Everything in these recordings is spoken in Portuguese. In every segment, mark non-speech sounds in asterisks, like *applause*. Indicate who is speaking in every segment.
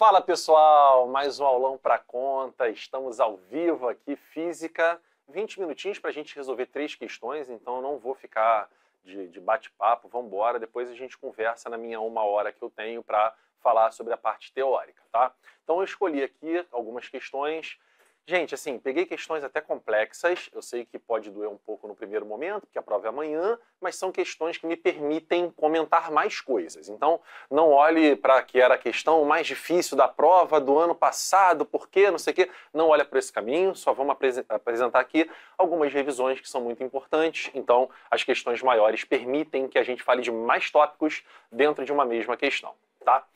Speaker 1: Fala pessoal, mais um aulão para conta. Estamos ao vivo aqui, física. 20 minutinhos para a gente resolver três questões, então não vou ficar de, de bate-papo. Vamos embora, depois a gente conversa na minha uma hora que eu tenho para falar sobre a parte teórica, tá? Então eu escolhi aqui algumas questões Gente, assim, peguei questões até complexas, eu sei que pode doer um pouco no primeiro momento, porque a prova é amanhã, mas são questões que me permitem comentar mais coisas. Então, não olhe para que era a questão mais difícil da prova do ano passado, por quê, não sei o quê. Não olha para esse caminho, só vamos apresentar aqui algumas revisões que são muito importantes. Então, as questões maiores permitem que a gente fale de mais tópicos dentro de uma mesma questão, tá?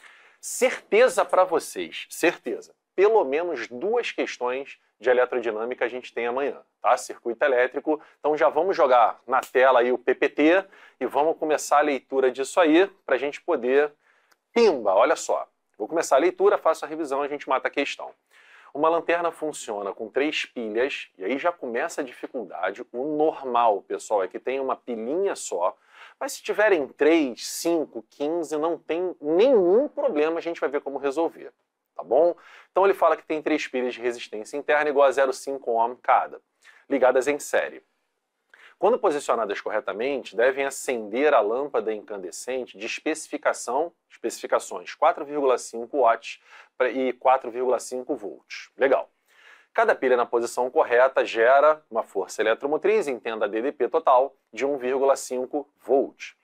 Speaker 1: Certeza para vocês, certeza pelo menos duas questões de eletrodinâmica a gente tem amanhã, tá? Circuito elétrico. Então já vamos jogar na tela aí o PPT e vamos começar a leitura disso aí para a gente poder... Pimba, olha só. Vou começar a leitura, faço a revisão, a gente mata a questão. Uma lanterna funciona com três pilhas, e aí já começa a dificuldade. O normal, pessoal, é que tem uma pilinha só, mas se tiverem 3, 5, 15, não tem nenhum problema, a gente vai ver como resolver bom? Então ele fala que tem três pilhas de resistência interna igual a 0,5 ohm cada, ligadas em série. Quando posicionadas corretamente, devem acender a lâmpada incandescente de especificação, especificações 4,5 watts e 4,5 volts. Legal. Cada pilha na posição correta gera uma força eletromotriz, entenda DDP total, de 1,5 volts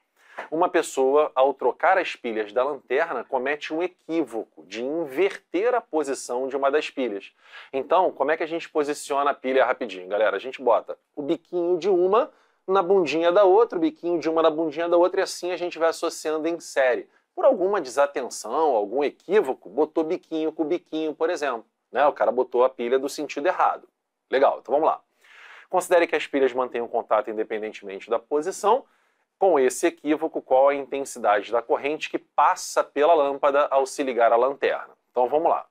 Speaker 1: uma pessoa, ao trocar as pilhas da lanterna, comete um equívoco de inverter a posição de uma das pilhas. Então, como é que a gente posiciona a pilha rapidinho, galera? A gente bota o biquinho de uma na bundinha da outra, o biquinho de uma na bundinha da outra, e assim a gente vai associando em série. Por alguma desatenção, algum equívoco, botou biquinho com biquinho, por exemplo. Né? O cara botou a pilha do sentido errado. Legal, então vamos lá. Considere que as pilhas mantenham contato independentemente da posição com esse equívoco, qual a intensidade da corrente que passa pela lâmpada ao se ligar à lanterna. Então vamos lá.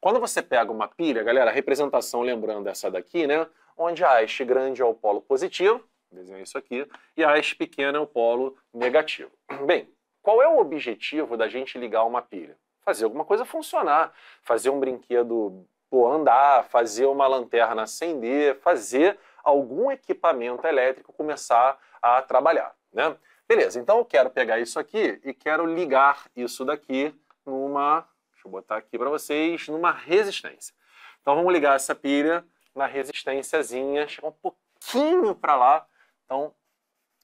Speaker 1: Quando você pega uma pilha, galera, a representação lembrando essa daqui, né? Onde a haste grande é o polo positivo, desenho isso aqui, e a haste pequena é o polo negativo. *clears throat* Bem, qual é o objetivo da gente ligar uma pilha? Fazer alguma coisa funcionar, fazer um brinquedo andar, fazer uma lanterna acender, fazer algum equipamento elétrico começar a trabalhar. Né? Beleza, então eu quero pegar isso aqui e quero ligar isso daqui numa, deixa eu botar aqui para vocês, numa resistência. Então vamos ligar essa pilha na resistênciazinha, chegar um pouquinho para lá. Então,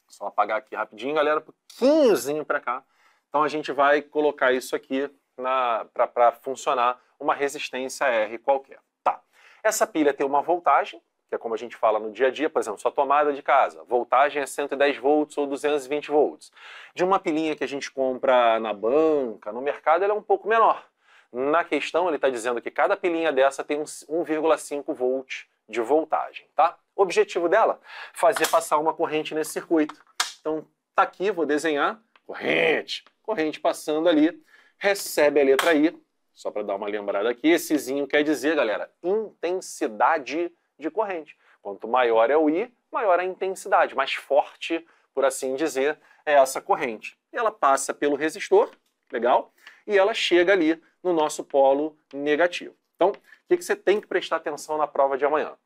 Speaker 1: só apagar aqui rapidinho, galera, um pouquinhozinho para cá. Então a gente vai colocar isso aqui para funcionar uma resistência R qualquer. Tá. Essa pilha tem uma voltagem, que é como a gente fala no dia a dia, por exemplo, sua tomada de casa, voltagem é 110 volts ou 220 volts. De uma pilinha que a gente compra na banca, no mercado, ela é um pouco menor. Na questão, ele está dizendo que cada pilinha dessa tem 1,5 volts de voltagem, tá? O objetivo dela, fazer passar uma corrente nesse circuito. Então, tá aqui, vou desenhar, corrente, corrente passando ali, recebe a letra I, só para dar uma lembrada aqui, essezinho quer dizer, galera, intensidade de corrente. Quanto maior é o I, maior a intensidade, mais forte, por assim dizer, é essa corrente. Ela passa pelo resistor, legal? E ela chega ali no nosso polo negativo. Então, o que você tem que prestar atenção na prova de amanhã?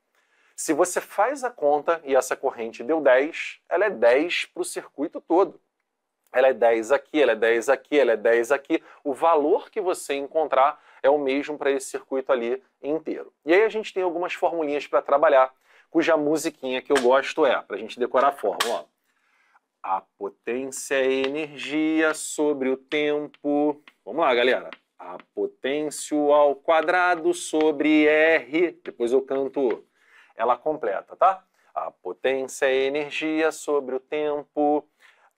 Speaker 1: Se você faz a conta e essa corrente deu 10, ela é 10 para o circuito todo. Ela é 10 aqui, ela é 10 aqui, ela é 10 aqui. O valor que você encontrar é o mesmo para esse circuito ali inteiro. E aí a gente tem algumas formulinhas para trabalhar, cuja musiquinha que eu gosto é, para a gente decorar a fórmula. Ó. A potência é energia sobre o tempo. Vamos lá, galera. A potência ao quadrado sobre R. Depois eu canto ela completa, tá? A potência é energia sobre o tempo.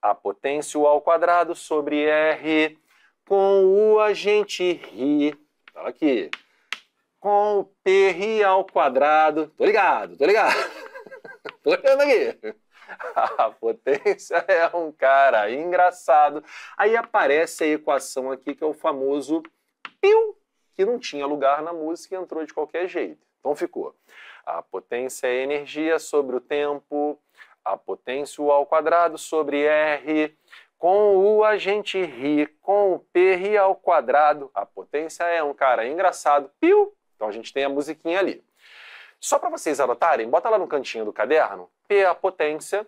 Speaker 1: A potência ao quadrado sobre R. Com o a gente ri Fala aqui. Com o PR ao quadrado. Tô ligado, tô ligado. *laughs* tô olhando aqui. A potência *laughs* é um cara engraçado. Aí aparece a equação aqui que é o famoso piu, que não tinha lugar na música e entrou de qualquer jeito. Então ficou. A potência é energia sobre o tempo, a potência ao quadrado sobre R, Com o a gente ri, com o P ri ao quadrado. A potência é um cara engraçado. Piu! Então a gente tem a musiquinha ali. Só para vocês anotarem, bota lá no cantinho do caderno. P a potência.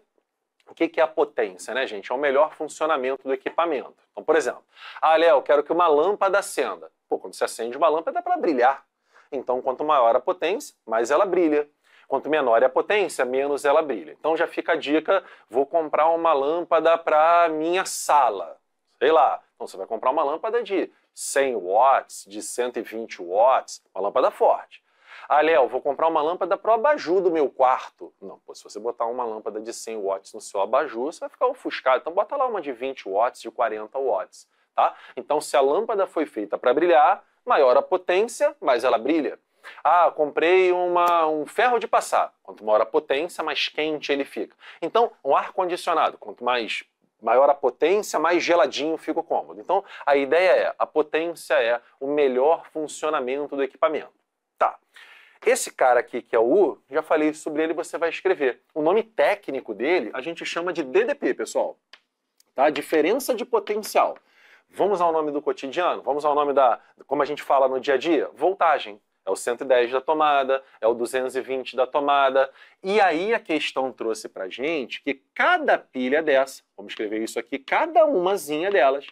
Speaker 1: O que, que é a potência, né, gente? É o melhor funcionamento do equipamento. Então, por exemplo, ah, Léo, quero que uma lâmpada acenda. Pô, quando você acende uma lâmpada é para brilhar. Então, quanto maior a potência, mais ela brilha. Quanto menor é a potência, menos ela brilha. Então já fica a dica, vou comprar uma lâmpada para minha sala. Sei lá. Então você vai comprar uma lâmpada de 100 watts, de 120 watts, uma lâmpada forte. Ah, Léo, vou comprar uma lâmpada para o abajur do meu quarto. Não, pô, se você botar uma lâmpada de 100 watts no seu abajur, você vai ficar ofuscado. Então bota lá uma de 20 watts, de 40 watts, tá? Então se a lâmpada foi feita para brilhar, maior a potência, mais ela brilha. Ah, comprei uma, um ferro de passar. Quanto maior a potência, mais quente ele fica. Então, um ar-condicionado, quanto mais maior a potência, mais geladinho fica o cômodo. Então, a ideia é, a potência é o melhor funcionamento do equipamento. Tá. Esse cara aqui, que é o U, já falei sobre ele, você vai escrever. O nome técnico dele a gente chama de DDP, pessoal. Tá? Diferença de potencial. Vamos ao nome do cotidiano? Vamos ao nome da, como a gente fala no dia a dia? Voltagem. É o 110 da tomada, é o 220 da tomada. E aí a questão trouxe para gente que cada pilha dessa, vamos escrever isso aqui, cada umazinha delas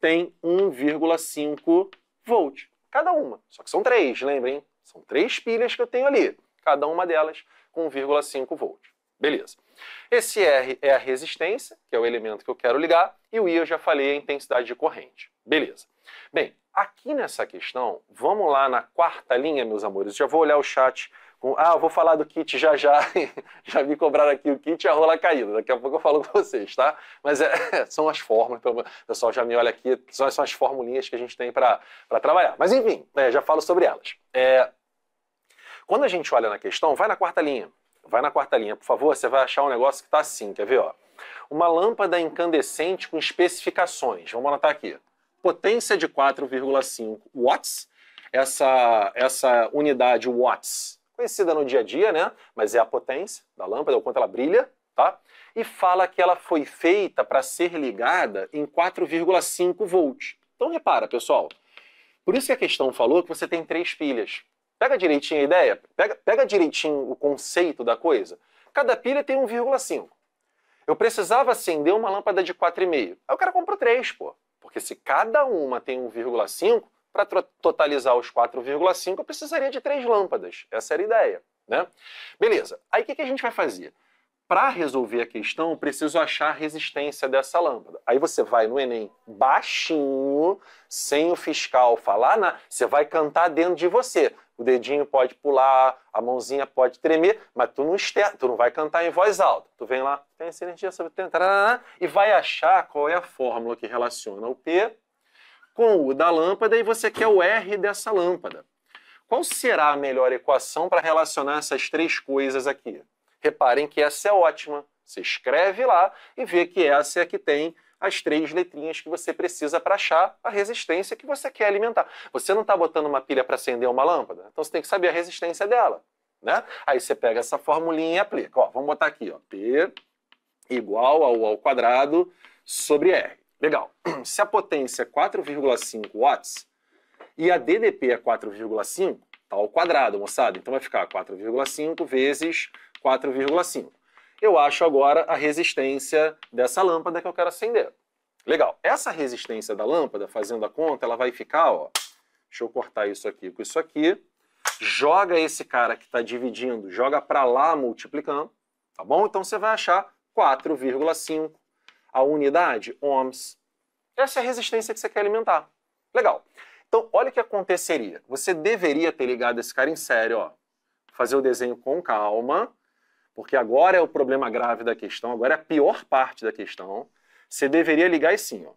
Speaker 1: tem 1,5 volt. Cada uma. Só que são três, lembrem? São três pilhas que eu tenho ali. Cada uma delas com 1,5 volt. Beleza. Esse R é a resistência, que é o elemento que eu quero ligar, e o I eu já falei é a intensidade de corrente. Beleza. Bem, aqui nessa questão, vamos lá na quarta linha, meus amores. Já vou olhar o chat. Com... Ah, eu vou falar do kit já já. *laughs* já vi cobrar aqui o kit e a rola caída. Daqui a pouco eu falo com vocês, tá? Mas é, *laughs* são as. Então, o pessoal já me olha aqui. São, são as formulinhas que a gente tem para trabalhar. Mas enfim, é, já falo sobre elas. É, quando a gente olha na questão, vai na quarta linha. Vai na quarta linha, por favor, você vai achar um negócio que está assim, quer ver? Ó? Uma lâmpada incandescente com especificações. Vamos anotar aqui. Potência de 4,5 watts. Essa, essa unidade watts, conhecida no dia a dia, né? Mas é a potência da lâmpada, o quanto ela brilha, tá? E fala que ela foi feita para ser ligada em 4,5 volts. Então repara, pessoal. Por isso que a questão falou que você tem três pilhas. Pega direitinho a ideia, pega, pega direitinho o conceito da coisa. Cada pilha tem 1,5. Eu precisava acender uma lâmpada de 4,5. Aí o cara comprou três, pô. Porque se cada uma tem 1,5, para totalizar os 4,5 eu precisaria de três lâmpadas. Essa era a ideia. Né? Beleza. Aí o que, que a gente vai fazer? Para resolver a questão, eu preciso achar a resistência dessa lâmpada. Aí você vai no Enem baixinho, sem o fiscal falar você vai cantar dentro de você o dedinho pode pular, a mãozinha pode tremer, mas tu não, ester, tu não vai cantar em voz alta. Tu vem lá, essa energia sobre e vai achar qual é a fórmula que relaciona o P com o da lâmpada e você quer o R dessa lâmpada. Qual será a melhor equação para relacionar essas três coisas aqui? Reparem que essa é ótima. Você escreve lá e vê que essa é a que tem as três letrinhas que você precisa para achar a resistência que você quer alimentar. Você não está botando uma pilha para acender uma lâmpada, então você tem que saber a resistência dela. Né? Aí você pega essa formulinha e aplica. Ó, vamos botar aqui, ó, P igual ao, ao quadrado sobre R. Legal. *clears throat* Se a potência é 4,5 watts e a DDP é 4,5, tá ao quadrado, moçada. Então vai ficar 4,5 vezes 4,5 eu acho agora a resistência dessa lâmpada que eu quero acender. Legal. Essa resistência da lâmpada, fazendo a conta, ela vai ficar, ó. Deixa eu cortar isso aqui com isso aqui. Joga esse cara que está dividindo, joga para lá multiplicando, tá bom? Então você vai achar 4,5 a unidade ohms. Essa é a resistência que você quer alimentar. Legal. Então, olha o que aconteceria. Você deveria ter ligado esse cara em série, ó. Fazer o desenho com calma porque agora é o problema grave da questão, agora é a pior parte da questão. Você deveria ligar assim, ó.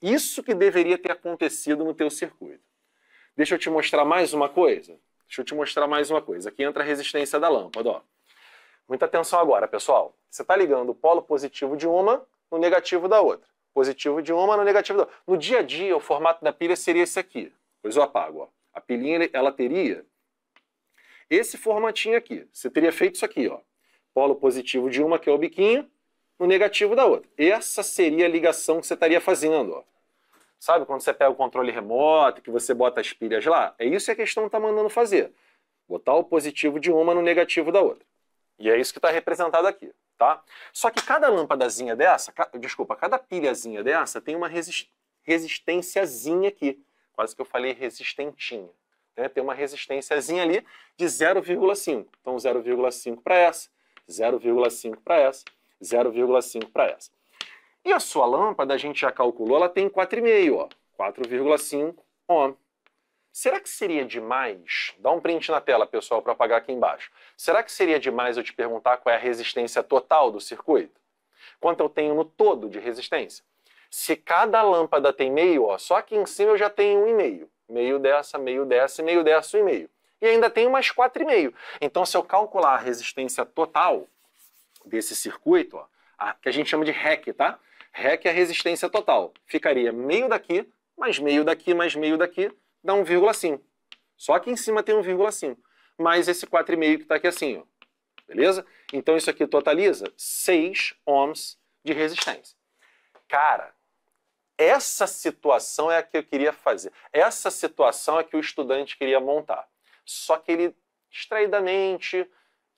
Speaker 1: Isso que deveria ter acontecido no teu circuito. Deixa eu te mostrar mais uma coisa. Deixa eu te mostrar mais uma coisa. Aqui entra a resistência da lâmpada, ó. Muita atenção agora, pessoal. Você está ligando o polo positivo de uma no negativo da outra. Positivo de uma no negativo da outra. No dia a dia, o formato da pilha seria esse aqui. Pois eu apago. Ó. A pilhinha ela teria esse formatinho aqui. Você teria feito isso aqui, ó polo positivo de uma, que é o biquinho, no negativo da outra. Essa seria a ligação que você estaria fazendo. Ó. Sabe quando você pega o controle remoto, que você bota as pilhas lá? É isso que a questão está mandando fazer. Botar o positivo de uma no negativo da outra. E é isso que está representado aqui, tá? Só que cada lâmpadazinha dessa, ca... desculpa, cada pilhazinha dessa tem uma resist... resistênciazinha aqui. Quase que eu falei resistentinha. Né? Tem uma resistênciazinha ali de 0,5. Então 0,5 para essa, 0,5 para essa, 0,5 para essa. E a sua lâmpada, a gente já calculou, ela tem 4,5, ó. 4,5 ohm. Será que seria demais? Dá um print na tela, pessoal, para apagar aqui embaixo. Será que seria demais eu te perguntar qual é a resistência total do circuito? Quanto eu tenho no todo de resistência? Se cada lâmpada tem meio, ó, só aqui em cima eu já tenho um e meio. Meio dessa, meio dessa, meio dessa, um e meio. E ainda tenho mais 4,5. Então, se eu calcular a resistência total desse circuito, ó, a, que a gente chama de REC, tá? REC é a resistência total. Ficaria meio daqui, mais meio daqui, mais meio daqui, dá 1,5. Só aqui em cima tem 1,5. Mais esse 4,5 que está aqui assim, ó. Beleza? Então isso aqui totaliza 6 ohms de resistência. Cara, essa situação é a que eu queria fazer. Essa situação é que o estudante queria montar. Só que ele, distraidamente,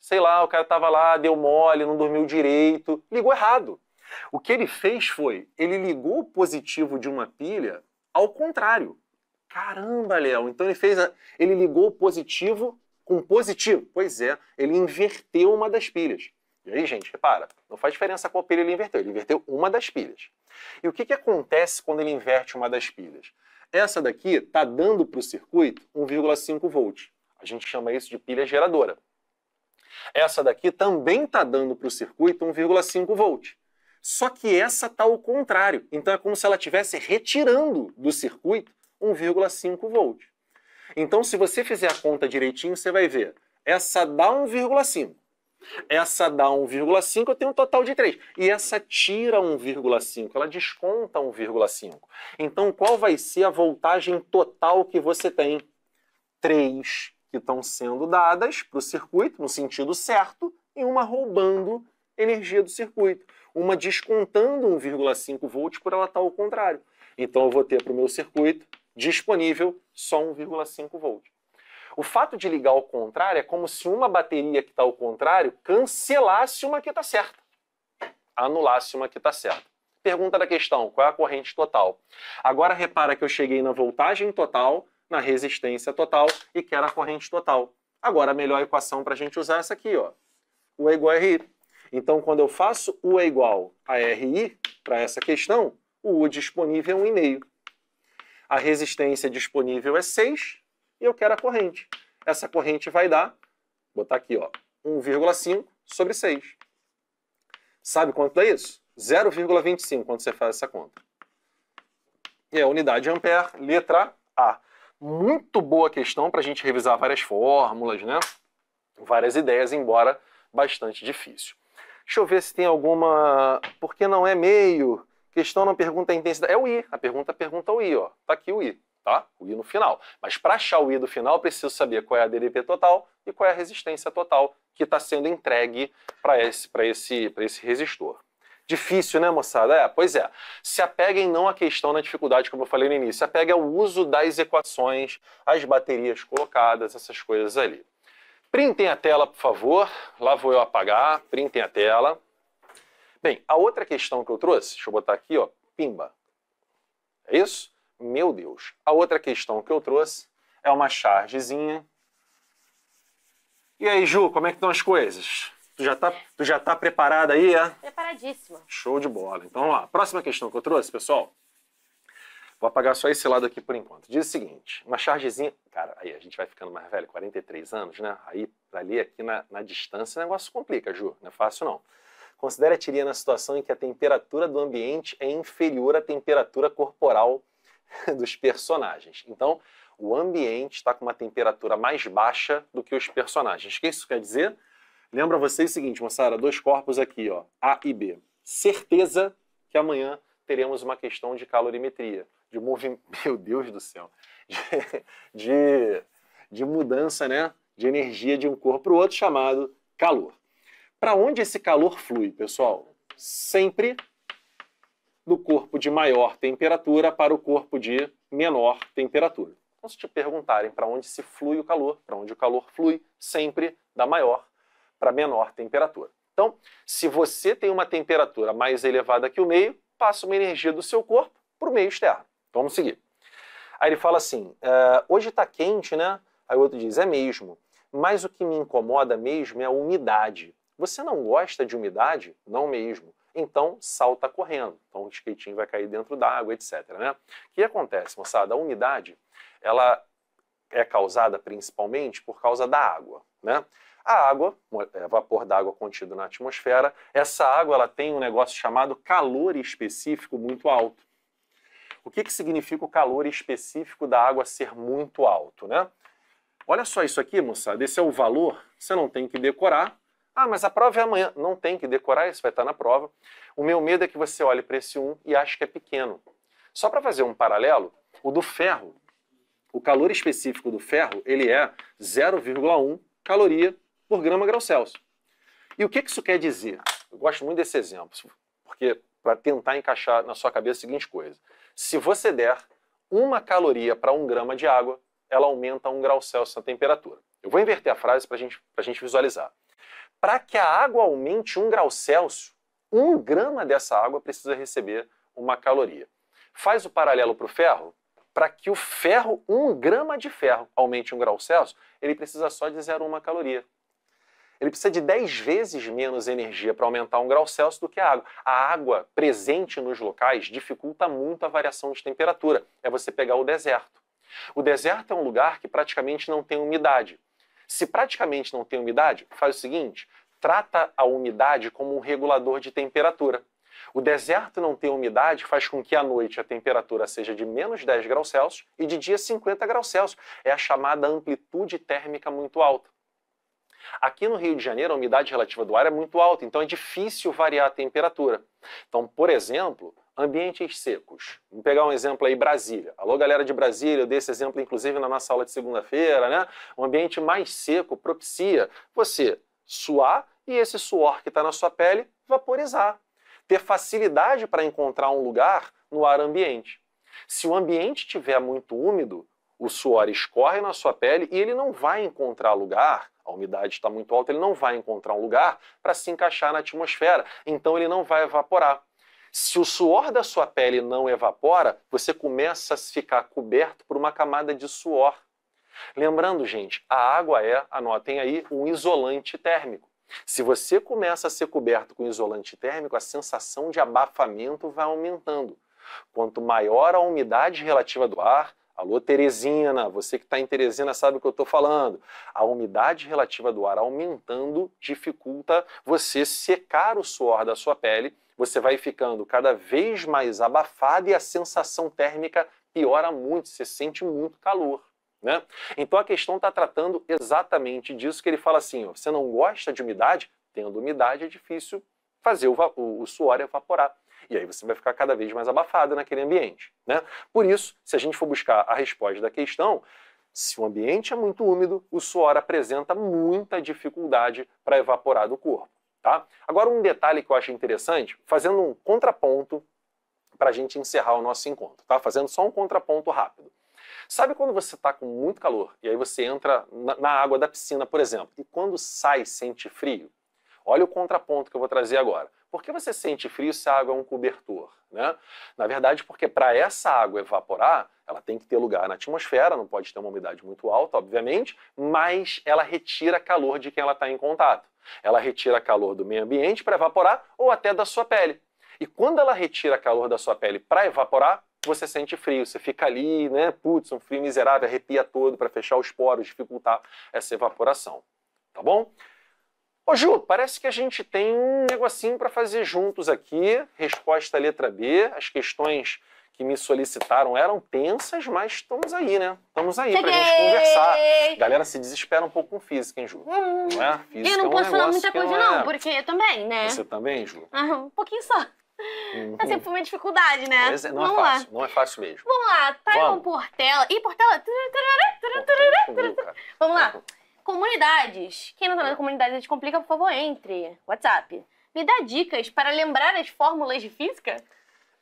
Speaker 1: sei lá, o cara estava lá, deu mole, não dormiu direito, ligou errado. O que ele fez foi, ele ligou o positivo de uma pilha ao contrário. Caramba, Léo, então ele fez, a, ele ligou o positivo com positivo. Pois é, ele inverteu uma das pilhas. E aí, gente, repara, não faz diferença qual pilha ele inverteu, ele inverteu uma das pilhas. E o que, que acontece quando ele inverte uma das pilhas? Essa daqui está dando para o circuito 1,5 volt. A gente chama isso de pilha geradora. Essa daqui também está dando para o circuito 1,5 volt. Só que essa está ao contrário. Então é como se ela estivesse retirando do circuito 1,5 volt. Então, se você fizer a conta direitinho, você vai ver. Essa dá 1,5. Essa dá 1,5, eu tenho um total de 3. E essa tira 1,5, ela desconta 1,5. Então, qual vai ser a voltagem total que você tem? 3 que estão sendo dadas para o circuito, no sentido certo, e uma roubando energia do circuito. Uma descontando 1,5 volts por ela estar ao contrário. Então, eu vou ter para o meu circuito disponível só 1,5 volts. O fato de ligar ao contrário é como se uma bateria que está ao contrário cancelasse uma que está certa, anulasse uma que está certa. Pergunta da questão: qual é a corrente total? Agora repara que eu cheguei na voltagem total, na resistência total e quero a corrente total. Agora a melhor equação para a gente usar é essa aqui, ó. U é igual a RI. Então, quando eu faço U é igual a RI para essa questão, o U disponível é 1,5. A resistência disponível é 6 e eu quero a corrente. Essa corrente vai dar, vou botar aqui, ó, 1,5 sobre 6. Sabe quanto dá isso? 0,25 quando você faz essa conta. E a unidade de ampere, letra A. Muito boa questão para a gente revisar várias fórmulas, né? Várias ideias, embora bastante difícil. Deixa eu ver se tem alguma. Porque não é meio. Questão não pergunta a intensidade. É o I. A pergunta pergunta o I, ó. Tá aqui o I tá? O I no final. Mas para achar o I do final, preciso saber qual é a DDP total e qual é a resistência total que está sendo entregue para esse, esse, esse resistor. Difícil, né, moçada? É, pois é. Se apeguem não à questão na dificuldade, como eu falei no início, se apeguem ao uso das equações, as baterias colocadas, essas coisas ali. Printem a tela, por favor. Lá vou eu apagar. Printem a tela. Bem, a outra questão que eu trouxe, deixa eu botar aqui, ó, pimba. É isso? Meu Deus. A outra questão que eu trouxe é uma chargezinha. E aí, Ju, como é que estão as coisas? Tu já tá, tu já tá preparada aí, é?
Speaker 2: Preparadíssima.
Speaker 1: Show de bola. Então vamos lá. Próxima questão que eu trouxe, pessoal. Vou apagar só esse lado aqui por enquanto. Diz o seguinte, uma chargezinha... Cara, aí a gente vai ficando mais velho, 43 anos, né? Aí, pra ali, aqui na, na distância, o negócio complica, Ju. Não é fácil, não. Considere a tiria na situação em que a temperatura do ambiente é inferior à temperatura corporal *laughs* dos personagens. Então, o ambiente está com uma temperatura mais baixa do que os personagens. O que isso quer dizer? Lembra vocês o seguinte, moçada, dois corpos aqui, ó, A e B. Certeza que amanhã teremos uma questão de calorimetria, de movimento, *laughs* meu Deus do céu, de, de, de mudança, né, de energia de um corpo para o outro chamado calor. Para onde esse calor flui, pessoal? sempre do corpo de maior temperatura para o corpo de menor temperatura. Então, se te perguntarem para onde se flui o calor, para onde o calor flui, sempre da maior para menor temperatura. Então, se você tem uma temperatura mais elevada que o meio, passa uma energia do seu corpo para o meio externo. Vamos seguir. Aí ele fala assim: uh, hoje está quente, né? Aí o outro diz: é mesmo. Mas o que me incomoda mesmo é a umidade. Você não gosta de umidade? Não mesmo. Então salta correndo. Então o skatinho vai cair dentro d'água, etc. Né? O que acontece, moçada? A umidade ela é causada principalmente por causa da água. Né? A água, é vapor d'água contido na atmosfera, essa água ela tem um negócio chamado calor específico muito alto. O que, que significa o calor específico da água ser muito alto? Né? Olha só isso aqui, moçada, esse é o valor, você não tem que decorar. Ah, mas a prova é amanhã. Não tem que decorar, isso vai estar na prova. O meu medo é que você olhe para esse 1 e ache que é pequeno. Só para fazer um paralelo, o do ferro, o calor específico do ferro, ele é 0,1 caloria por grama grau Celsius. E o que isso quer dizer? Eu gosto muito desse exemplo, porque para tentar encaixar na sua cabeça a seguinte coisa. Se você der uma caloria para um grama de água, ela aumenta um grau Celsius na temperatura. Eu vou inverter a frase para gente, a gente visualizar. Para que a água aumente um grau Celsius, um grama dessa água precisa receber uma caloria. Faz o paralelo para o ferro. Para que o ferro, um grama de ferro, aumente um grau Celsius, ele precisa só de 0,1 caloria. Ele precisa de 10 vezes menos energia para aumentar um grau Celsius do que a água. A água presente nos locais dificulta muito a variação de temperatura. É você pegar o deserto. O deserto é um lugar que praticamente não tem umidade. Se praticamente não tem umidade, faz o seguinte: trata a umidade como um regulador de temperatura. O deserto não ter umidade faz com que à noite a temperatura seja de menos 10 graus Celsius e de dia 50 graus Celsius. É a chamada amplitude térmica muito alta. Aqui no Rio de Janeiro, a umidade relativa do ar é muito alta, então é difícil variar a temperatura. Então, por exemplo, ambientes secos. Vamos pegar um exemplo aí, Brasília. Alô, galera de Brasília, eu dei esse exemplo inclusive na nossa aula de segunda-feira, né? Um ambiente mais seco propicia você suar e esse suor que está na sua pele vaporizar. Ter facilidade para encontrar um lugar no ar ambiente. Se o ambiente estiver muito úmido, o suor escorre na sua pele e ele não vai encontrar lugar, a umidade está muito alta, ele não vai encontrar um lugar para se encaixar na atmosfera, então ele não vai evaporar. Se o suor da sua pele não evapora, você começa a ficar coberto por uma camada de suor. Lembrando, gente, a água é, anotem aí, um isolante térmico. Se você começa a ser coberto com isolante térmico, a sensação de abafamento vai aumentando. Quanto maior a umidade relativa do ar, Alô, Teresina, você que está em Teresina sabe o que eu estou falando. A umidade relativa do ar aumentando dificulta você secar o suor da sua pele, você vai ficando cada vez mais abafado e a sensação térmica piora muito, você sente muito calor. Né? Então a questão está tratando exatamente disso que ele fala assim: ó, você não gosta de umidade? Tendo umidade é difícil fazer o, o, o suor evaporar. E aí você vai ficar cada vez mais abafado naquele ambiente. Né? Por isso, se a gente for buscar a resposta da questão, se o ambiente é muito úmido, o suor apresenta muita dificuldade para evaporar do corpo. Tá? Agora, um detalhe que eu acho interessante, fazendo um contraponto para a gente encerrar o nosso encontro, tá? fazendo só um contraponto rápido. Sabe quando você está com muito calor e aí você entra na, na água da piscina, por exemplo, e quando sai sente frio? Olha o contraponto que eu vou trazer agora. Por que você sente frio se a água é um cobertor? Né? Na verdade, porque para essa água evaporar, ela tem que ter lugar na atmosfera, não pode ter uma umidade muito alta, obviamente, mas ela retira calor de quem ela está em contato. Ela retira calor do meio ambiente para evaporar ou até da sua pele. E quando ela retira calor da sua pele para evaporar, você sente frio, você fica ali, né? Putz, um frio miserável, arrepia todo para fechar os poros, dificultar essa evaporação. Tá bom? Ô Ju, parece que a gente tem um negocinho para fazer juntos aqui. Resposta letra B. As questões que me solicitaram eram tensas, mas estamos aí, né? Estamos aí para a gente conversar. A galera se desespera um pouco com física, hein, Ju?
Speaker 2: Hum,
Speaker 1: não é?
Speaker 2: Física eu não
Speaker 1: é um
Speaker 2: posso falar muita coisa,
Speaker 1: não, é.
Speaker 2: porque eu também, né?
Speaker 1: Você também, Ju?
Speaker 2: Aham, um pouquinho só.
Speaker 1: Uhum.
Speaker 2: É sempre uma dificuldade, né?
Speaker 1: Pois é, não
Speaker 2: Vamos
Speaker 1: é
Speaker 2: lá.
Speaker 1: fácil, não é fácil mesmo.
Speaker 2: Vamos lá, Taiwan. Portela. Ih, Portela.
Speaker 1: Comigo, cara.
Speaker 2: Vamos lá. Comunidades. Quem não tá na comunidade, a gente complica, por favor, entre. WhatsApp. Me dá dicas para lembrar as fórmulas de física?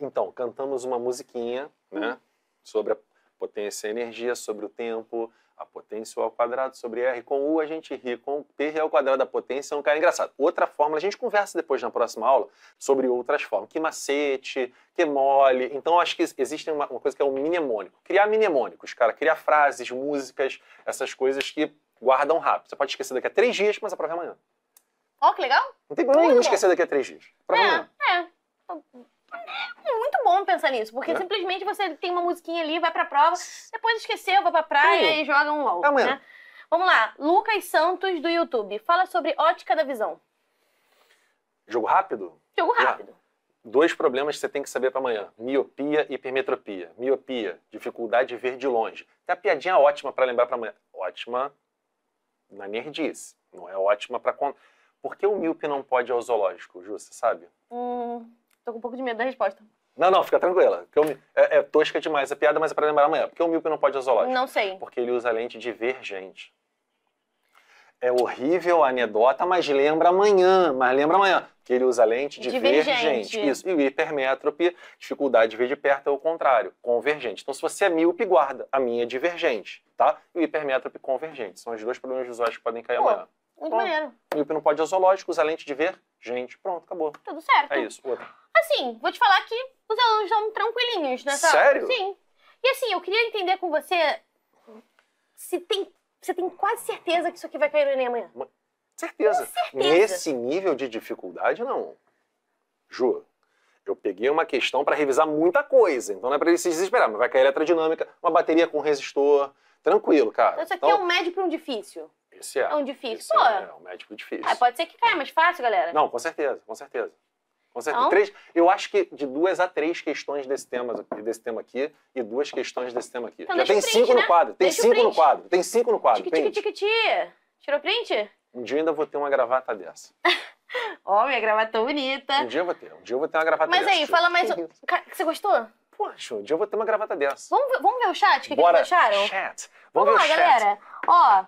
Speaker 1: Então, cantamos uma musiquinha, né? Sobre a potência e a energia, sobre o tempo, a potência ao quadrado sobre R. Com U a gente ri, com P ao quadrado da potência é um cara engraçado. Outra fórmula, a gente conversa depois na próxima aula sobre outras formas. Que macete, que mole. Então, acho que existe uma, uma coisa que é o mnemônico. Criar mnemônicos, cara. Criar frases, músicas, essas coisas que guardam rápido. Você pode esquecer daqui a três dias, mas a prova é amanhã.
Speaker 2: Ó, que legal.
Speaker 1: Não tem problema nenhum esquecer daqui a três dias. Prova amanhã.
Speaker 2: É, é. É muito bom pensar nisso, porque
Speaker 1: Né?
Speaker 2: simplesmente você tem uma musiquinha ali, vai pra prova, depois esqueceu, vai pra praia
Speaker 1: Sim.
Speaker 2: e joga um LOL.
Speaker 1: Amanhã.
Speaker 2: né? Vamos lá, Lucas Santos do YouTube. Fala sobre ótica da visão.
Speaker 1: Jogo rápido?
Speaker 2: Jogo
Speaker 1: Já.
Speaker 2: rápido.
Speaker 1: Dois problemas que você tem que saber para amanhã: miopia e hipermetropia. Miopia, dificuldade de ver de longe. Tem a piadinha ótima para lembrar para amanhã. Ótima na nerdice, não é ótima para conta. Por que o míope não pode ir ao zoológico, Ju, você sabe?
Speaker 2: Hum, tô com um pouco de medo da resposta.
Speaker 1: Não, não, fica tranquila. porque É, é tosca demais a piada, mas é para lembrar amanhã. Por que o míope não pode ir ao zoológico?
Speaker 2: Não sei.
Speaker 1: Porque ele usa lente divergente. É horrível a anedota, mas lembra amanhã. Mas lembra amanhã. Que ele usa lente divergente.
Speaker 2: Divergente.
Speaker 1: Isso. E o hipermétrope, dificuldade de ver de perto, é o contrário, convergente. Então, se você é míope, guarda. A minha é divergente, tá? E o hipermétrope convergente. São os dois problemas visuais que podem cair
Speaker 2: Pô.
Speaker 1: amanhã.
Speaker 2: Muito
Speaker 1: Bom.
Speaker 2: maneiro.
Speaker 1: O míope não pode ao zoológico, usa lente divergente. Pronto, acabou.
Speaker 2: Tudo certo.
Speaker 1: É isso. Outra.
Speaker 2: Assim, vou te falar que os alunos estão tranquilinhos nessa
Speaker 1: Sério?
Speaker 2: Sim. E assim, eu queria entender com você se tem. Você tem quase certeza que isso aqui vai cair no Enem amanhã.
Speaker 1: Certeza.
Speaker 2: certeza.
Speaker 1: Nesse nível de dificuldade, não. Ju, eu peguei uma questão para revisar muita coisa, então não é para ele se desesperar, mas vai cair eletrodinâmica, uma bateria com resistor, tranquilo, cara.
Speaker 2: Então, isso aqui
Speaker 1: Então,
Speaker 2: é um médio para um difícil.
Speaker 1: esse é.
Speaker 2: É um difícil.
Speaker 1: Esse
Speaker 2: Pô,
Speaker 1: é, é um médico difícil.
Speaker 2: aí pode ser que caia mais fácil, galera.
Speaker 1: Não, com certeza, com certeza. Com certeza.
Speaker 2: Então?
Speaker 1: Três, eu acho que de duas a três questões desse tema, desse tema aqui e duas questões desse tema aqui.
Speaker 2: Então
Speaker 1: Já tem
Speaker 2: print,
Speaker 1: cinco
Speaker 2: né?
Speaker 1: no quadro. Tem
Speaker 2: Deixa
Speaker 1: cinco no quadro. Tem cinco no quadro.
Speaker 2: Tique,
Speaker 1: Print.
Speaker 2: tique, tique. Tirou print?
Speaker 1: Um dia eu ainda vou ter uma gravata dessa. *laughs*
Speaker 2: Ó, minha gravata bonita.
Speaker 1: Um dia eu vou ter. Um dia eu vou ter uma gravata
Speaker 2: Mas
Speaker 1: dessa.
Speaker 2: aí,
Speaker 1: Ju.
Speaker 2: fala mais. Um- Você gostou?
Speaker 1: Poxa, um dia eu vou ter uma gravata dessa.
Speaker 2: Vamos ver, vamos ver o chat? O que, que eles acharam?
Speaker 1: chat.
Speaker 2: Vamos,
Speaker 1: Vamos,
Speaker 2: lá,
Speaker 1: ver o chat.
Speaker 2: galera. Ó,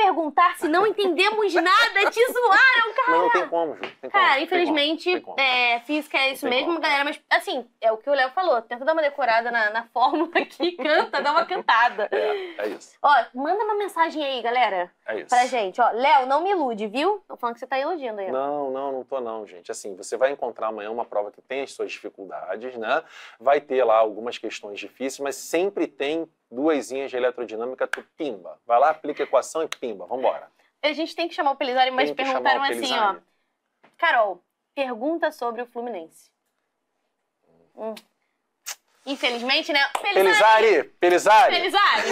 Speaker 2: perguntar se não entendemos nada? Te zoaram, cara.
Speaker 1: Não, não tem como, Ju. Tem como,
Speaker 2: Cara,
Speaker 1: tem
Speaker 2: infelizmente,
Speaker 1: como, como.
Speaker 2: é, física é isso mesmo,
Speaker 1: como.
Speaker 2: galera. Mas, assim, é o que o Léo falou. Tenta dar uma decorada na, na fórmula *laughs* aqui, canta, dá uma cantada.
Speaker 1: É, é isso.
Speaker 2: Ó, manda uma mensagem aí, galera,
Speaker 1: É isso.
Speaker 2: pra gente. Ó, Léo, não me ilude, viu? Tô falando que você tá iludindo aí.
Speaker 1: Não, não, não tô não, gente. Assim, você vai encontrar amanhã uma prova que tem as suas dificuldades, né? Vai ter lá algumas questões difíceis, mas sempre tem duas de eletrodinâmica, tu pimba. Vai lá, aplica a equação e pimba, vambora.
Speaker 2: A gente tem que chamar o Pelizari, mas perguntaram assim,
Speaker 1: Pelizari.
Speaker 2: ó. Carol, pergunta sobre o Fluminense. Hum. Infelizmente, né?
Speaker 1: Pelizari, Pelizari.
Speaker 2: Pelizari!